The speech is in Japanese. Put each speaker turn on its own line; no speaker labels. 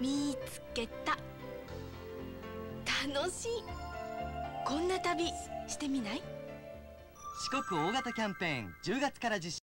見つけた。楽しい。こんな旅してみない？
四国大型キャンペーン10月から実施。